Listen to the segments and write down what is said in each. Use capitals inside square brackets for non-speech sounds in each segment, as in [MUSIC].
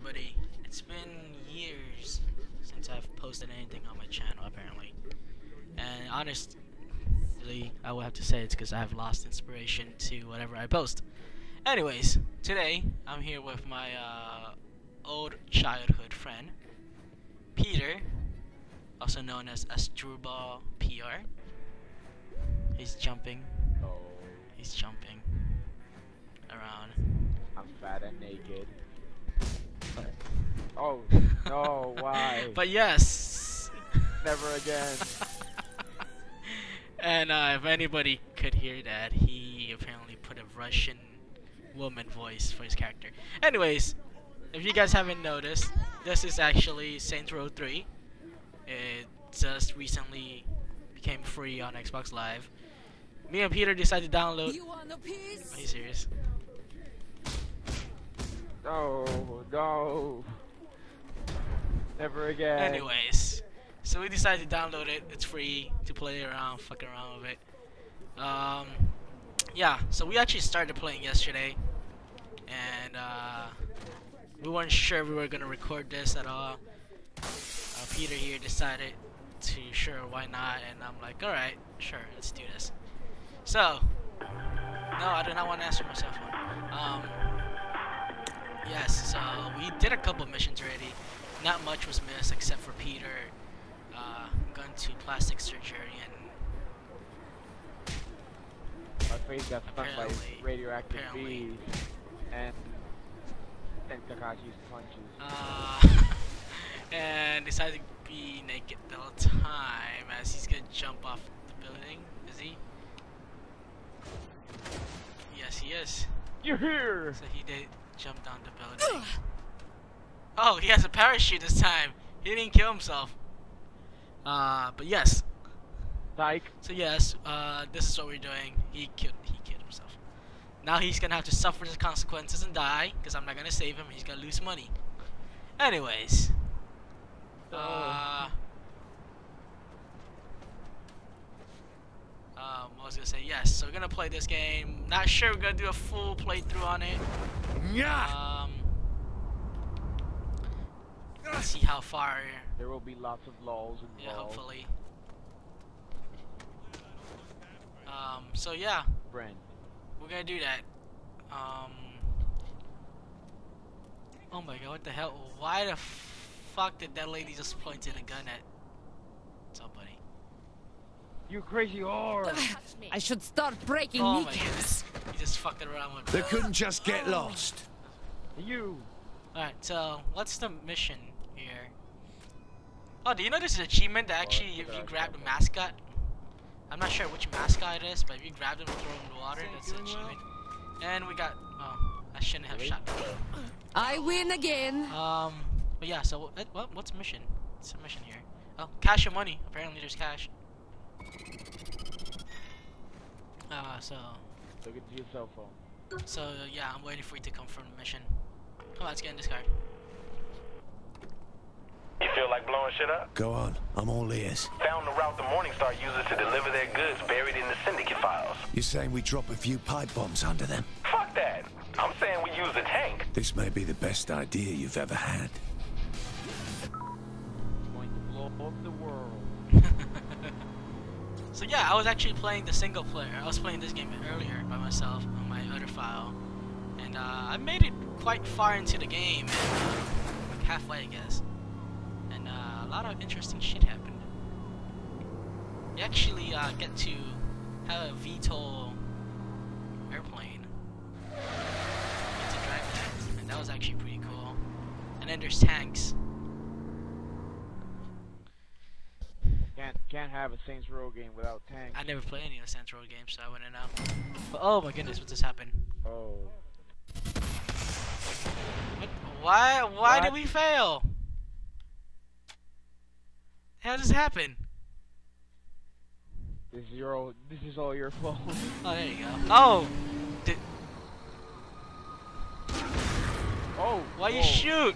everybody. It's been years since I've posted anything on my channel, apparently. And honestly, I will have to say it's because I've lost inspiration to whatever I post. Anyways, today I'm here with my uh, old childhood friend, Peter, also known as Asdrubal PR. He's jumping. Oh, He's jumping around. I'm fat and naked. Oh, no, why? [LAUGHS] But yes. Never again. [LAUGHS] and uh, if anybody could hear that, he apparently put a Russian woman voice for his character. Anyways, if you guys haven't noticed, this is actually Saints Row 3. It just recently became free on Xbox Live. Me and Peter decided to download. You want a piece? Are you serious? No, no. Never again. Anyways, so we decided to download it. It's free to play around, fuck around with it. Um, yeah. So we actually started playing yesterday, and uh, we weren't sure we were gonna record this at all. Uh, Peter here decided to sure why not, and I'm like, all right, sure, let's do this. So, no, I do not want to answer my cell phone. Um, yes. So we did a couple missions already not much was missed except for Peter uh, going to plastic surgery and My face got stung by Apparently- radioactive apparently. bees and and Takashi's punches. uh, [LAUGHS] and decided to be naked the whole time as he's gonna jump off the building. Is he? Yes, he is. You're here. So he did jump down the building. Oh, he has a parachute this time. He didn't kill himself. Uh, but yes, Psych. So yes, uh, this is what we're doing. He killed, he killed himself. Now he's gonna have to suffer the consequences and die, because I'm not gonna save him. He's gonna lose money. Anyways, uh, um, I was gonna say yes. So we're gonna play this game. Not sure we're gonna do a full playthrough on it. Um, let's see how far. There will be lots of lulls involved. Yeah, hopefully. Um, so yeah, Brent. we're gonna do that. Um. Oh my god, what the hell? Why the fuck did that lady just point in a gun at somebody? You crazy whore. [LAUGHS] I should start breaking Oh my kneecaps. goodness. He just fucked around with They couldn't just get lost. you. Alright, so what's the mission here? Oh, do you know there's an achievement that actually if you grab the mascot? I'm not sure which mascot it is, but if you grab them and throw them in the water, that's an achievement. And we got oh, I shouldn't have shot them. I win again. Um, but yeah, so what, what what's mission? What's the mission here? Oh, cash or money. Apparently there's cash. Uh, so, Look into your cell phone. so yeah, I'm waiting for you to confirm the mission. Come on, let's get in this car. You feel like blowing shit up? Go on, I'm all ears. Found the route the Morningstar uses to deliver their goods buried in the syndicate files. You're saying we drop a few pipe bombs under them? Fuck that. I'm saying we use the tank. This may be the best idea you've ever had. Going to blow up the world. [LAUGHS] So yeah, I was actually playing the single player. I was playing this game earlier by myself on my other file, and uh, I made it quite far into the game, and, uh, like halfway, I guess. Lot of interesting shit happened. You actually uh, get to have a VTOL airplane. You get to drive that, and that was actually pretty cool. And then there's tanks. Can't can't have a Saints Row game without tanks. I never played any of the Saints Row games, so I wouldn't know. But oh my goodness, what just happened? Oh. What? Why? Why did we fail? How does this happen? This is your old, this is all your fault. [LAUGHS] Oh, there you go. Oh, did, oh. why you shoot?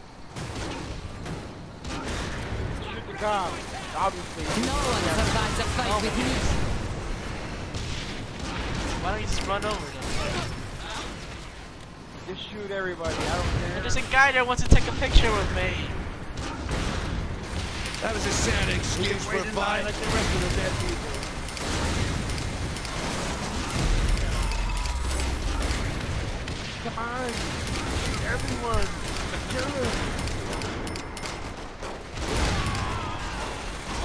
Shoot the cop. Obviously. No one survives a fight Oh, with me. Why don't you just run over them? Just shoot everybody. I don't care. There's a guy that wants to take a picture with me. That was a sad excuse for a fight. like the rest of the dead people. Come on, everyone, kill him.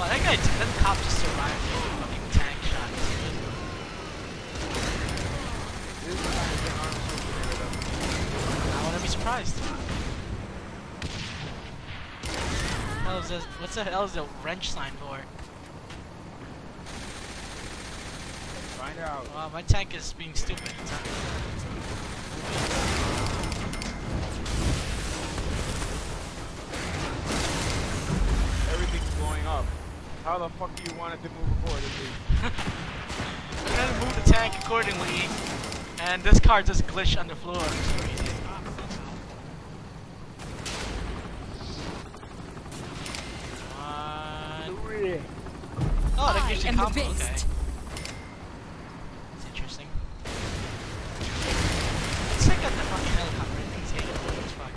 Wow, that guy, that cop just survived a fucking tank shot. I wouldn't be surprised. Hell is this, what's the hell is the wrench sign for? Find out. Wow, my tank is being stupid. Everything's blowing up. How the fuck do you want it to move forward? I'm gonna move the tank accordingly, and this car just glitched on the floor. for some reason. One. Three. Oh, that I gives you am the combo. Okay. That's interesting. Let's check out the fucking helicopter. It's taking over as fuck.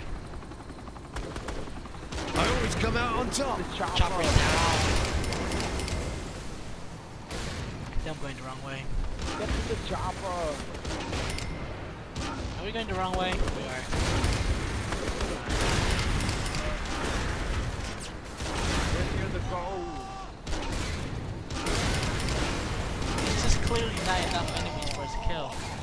I always come out on top. The chopper. Chopper is down. I'm going the wrong way. Get to the chopper. Are we going the wrong way? We are. We're near the goal. Clearly not enough enemies for us to kill.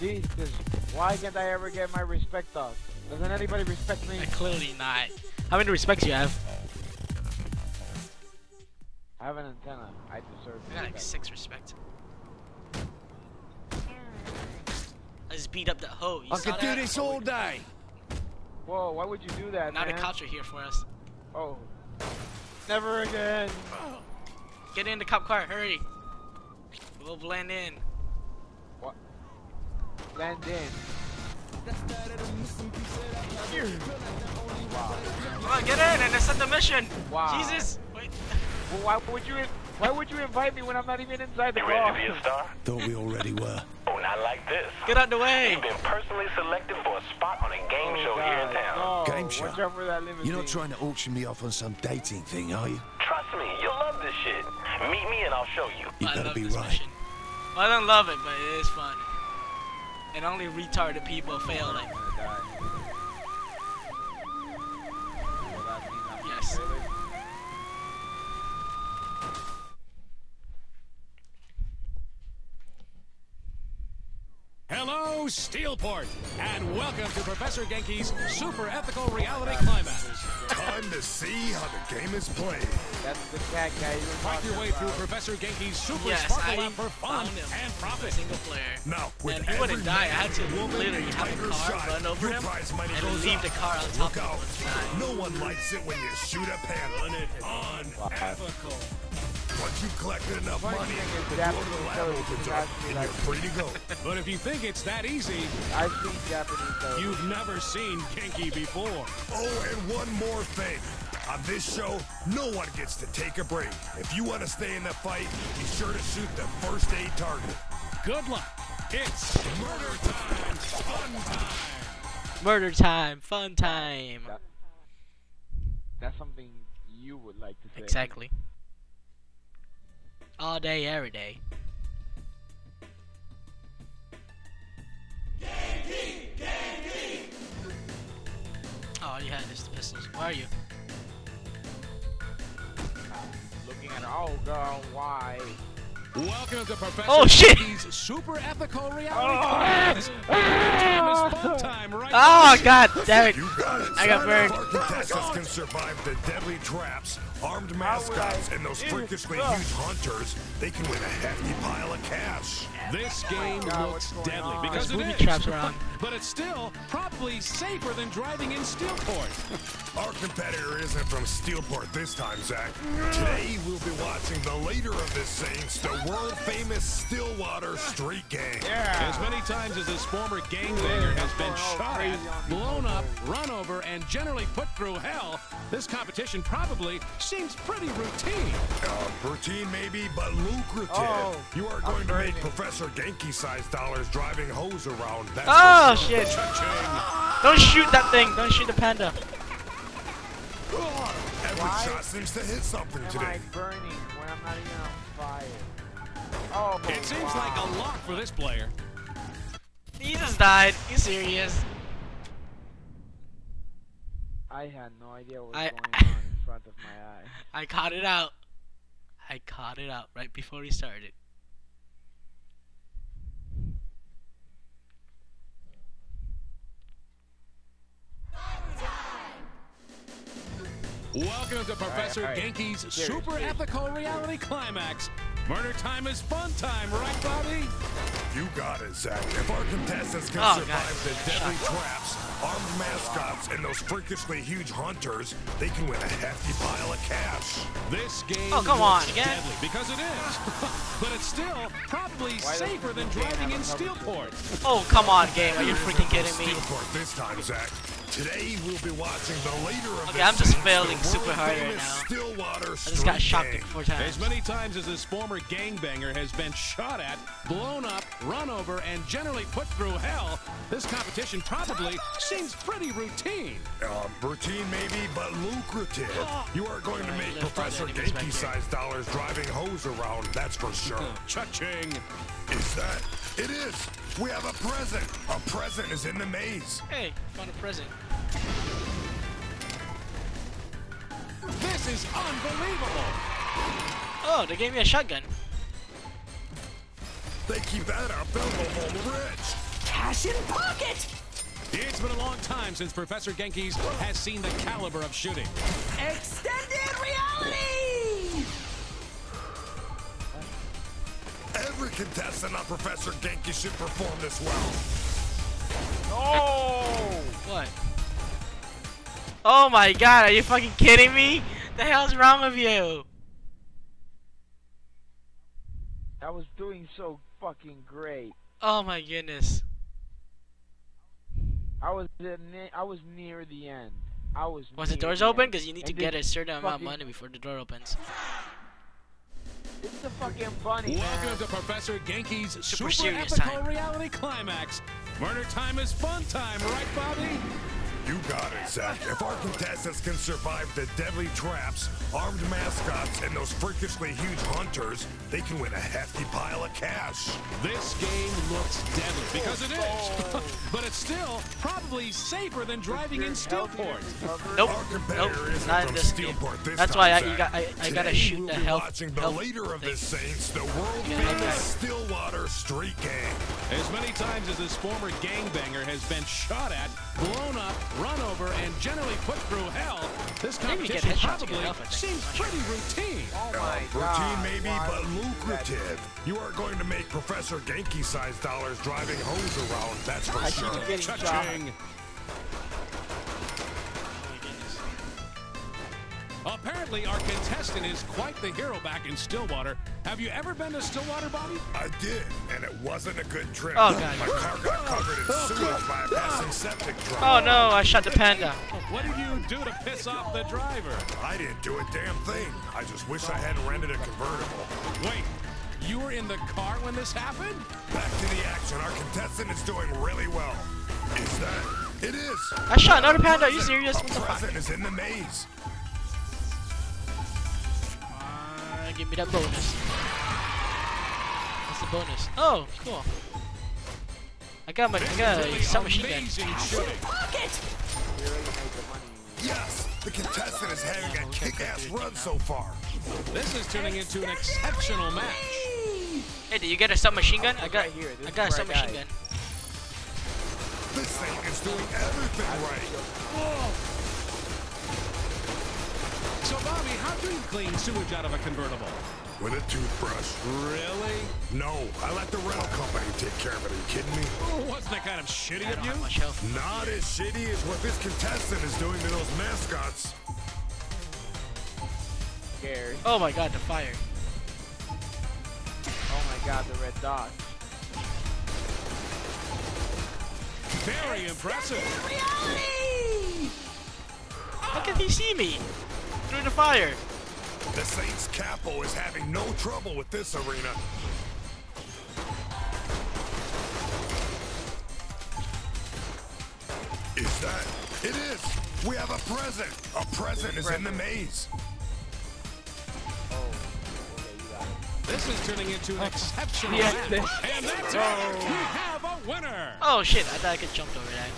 Jesus, why can't I ever get my respect up? Doesn't anybody respect me? Uh, clearly not. How many respects you have? I have an antenna. I deserve I got like six respect. I just beat up that hoe. You I saw could do this all day. Whoa, why would you do that, Now the man? cops are here for us. Oh. Never again. Get in the cop car, hurry. We'll blend in. Land in. Come on, get in and let's the mission. Wow. Jesus. Wait. Well, why would you? Why would you invite me when I'm not even inside the You car? ready to be a star? Thought we already were. Oh, not like this. Get out the way. You've been personally selected for a spot on a game Oh, show here in God, town. No. Game show? Watch out for that limousine. You're not trying to auction me off on some dating thing, are you? Trust me, you'll love this shit. Meet me and I'll show you. You I better love be this right. Well, I don't love it, but it is fun. And only retarded people fail it. I'm gonna die. Well, that means I'm gonna Yes. fail it. Hello, Steelport, and welcome to Professor Genki's Super Ethical Reality Climax. Time to see how the game is played. That's the cat guy you Fight your talking way through. Professor Genki's Super Yes, Sparkle I Lab for fun and profit. Single player. Now, with And he every wouldn't die. I had to woman, literally have a tiger car shot, run over your him prize money and leave up. the car on top Look of him out. when he died. No one likes it when you shoot a panel. Unethical. Once you've collected enough Funny money, thing is, the door to the lab television opens up and you're free to go. But if you think it's that easy, I've seen Japanese television. you've never seen Genki before. Oh, and one more thing. On this show, no one gets to take a break. If you want to stay in the fight, be sure to shoot the first aid target. Good luck. It's murder time, fun time. Murder time, fun time. That- That's something you would like to say. Exactly. All day, every day. Oh, you had is the pistols. Where are you? Looking at oh girl, why? Welcome to Professor Oh, shit. Genki's super ethical reality oh. climax. Time is time, right? Oh god damn it! You got it. I got son. burned. If our contestants can survive the deadly traps, armed mascots, and those freakishly huge hunters, they can win a hefty pile of cash. This game oh God, looks deadly on? because it Booby is. traps around. [LAUGHS] But it's still probably safer than driving in Steelport. [LAUGHS] Our competitor isn't from Steelport this time, Zach. Today we'll be watching the leader of the Saints, the world-famous Stillwater Street Gang. Yeah. As many times as this former gangbanger has been shot at, blown up, run over, and generally put through hell, this competition probably seems pretty routine. Uh, routine maybe, but lucrative. Oh, you are I'm going to make. Professor Genki-sized dollars driving hose around. That's Oh shit! Don't shoot that thing! Don't shoot the panda! Every Why shot seems to hit something Am today. I burning when I'm not even on fire? Oh, It seems like a lock for this player. He just died. You serious? I had no idea what was I- going [LAUGHS] on in front of my eye. I caught it out. I caught it out right before he started. Welcome to Professor all right. Genki's super ethical reality climax. Murder time is fun time, right, Bobby? You got it, Zach. If our contestants can Oh, survive God. the deadly traps, armed mascots, and those freakishly huge hunters, they can win a hefty pile of cash. This game Oh, come on, again? deadly because it is. [LAUGHS] but it's still probably Why safer than game driving in have a cover Steelport. Oh come on, game! Are you freaking kidding me? Steelport this time, Zach. Today we'll be watching the leader of Okay, the I'm just failing super hard right world-famous now. Stillwater I just got Street shocked four times. As many times as this former gangbanger has been shot at, blown up, run over, and generally put through hell, this competition probably seems pretty routine. Um, routine maybe, but lucrative. [GASPS] You are going to make Professor on enemies back here. Genki-sized dollars driving hose around, that's for sure. [LAUGHS] Cha-ching. Is that? It is! We have a present! A present is in the maze! Hey, found a present. This is unbelievable. Oh, they gave me a shotgun. They keep that up, they'll go home rich! Cash in pocket! It's been a long time since Professor Genki's has seen the caliber of shooting. Extended reality! Contestant on Professor Genki should perform this well. No! What? Oh my god, are you fucking kidding me? The hell's wrong with you? I was doing so fucking great. Oh my goodness. I was I was near the end. I was. Was the near doors the open? Because you need to get a certain amount of money before the door opens. It's a fucking funny Welcome man. to Professor Genki's super, serious ethical time. reality climax. Murder time is fun time, right, Bobby? You got it, Zach. If our contestants can survive the deadly traps, armed mascots, and those freakishly huge hunters, they can win a hefty pile of cash. This game looks deadly because it is. [LAUGHS] but it's still probably safer than driving in Steelport. Nope. Our competitor Nope. isn't Not in from this game. Steelport this That's time, why I, you got, I, I gotta shoot the be health. watching the health leader of thing. the Saints, the world-famous okay. Stillwater Street Gang. As many times as this former gangbanger has been shot at, blown up, run over, and generally put through hell, this competition probably get health, I think. seems I'm not sure. pretty routine. Oh Uh, my routine god. maybe, but would you do that? lucrative. You are going to make Professor Genki-sized dollars driving hoes around, that's for I sure. keep getting. Cha-ching. My goodness. Apparently, our contestant is quite the hero back in Stillwater. Have you ever been to Stillwater, Bobby? I did, and it wasn't a good trip. Oh, God. My car got covered in sewage by a passing septic truck. Oh no, I shot the panda. What did you do to piss off the driver? I didn't do a damn thing. I just wish I hadn't rented a convertible. Wait, you were in the car when this happened? Back to the action. Our contestant is doing really well. Is that? It is. I shot another panda. Are you serious? A What the fuck? is in the maze. Give me that bonus. What's the bonus? Oh, cool. I got my, I got a submachine gun. amazing shooting. We already made the money. Yes, the contestant is having a kick-ass run so far. This is turning into an exceptional match. Hey, did you get a submachine gun? I got. right here. This I got a submachine died. gun. This thing is doing everything right. So, Bobby, how do you clean sewage out of a convertible? With a toothbrush. Really? No, I let the rental company take care of it. Are you kidding me? Oh, wasn't that kind of shitty I of you? have much health. Not as shitty as what this contestant is doing to those mascots. Scary. Oh my god, the fire. Oh my god, the red dot. Very impressive. Reality! How can he see me? Through the fire. The Saints Capo is having no trouble with this arena. Is that? It is. We have a present. A present is in the maze. Oh. Okay, you got it. This is turning into an exceptional Yes, match. this- And that's it. Oh. We have a winner. Oh shit, I thought I could jump over that.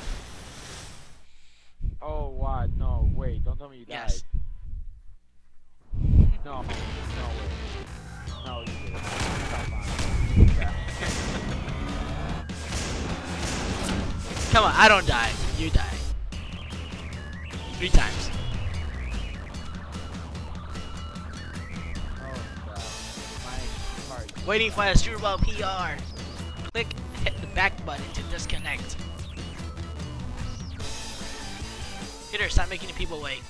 Oh, what? No, wait. Don't tell me you Yes. died. Come on, I don't die. You die. Three times. Oh, My heart. Waiting for Asdrubal PR. Click hit the back button to disconnect. Hitter, stop making the people wait.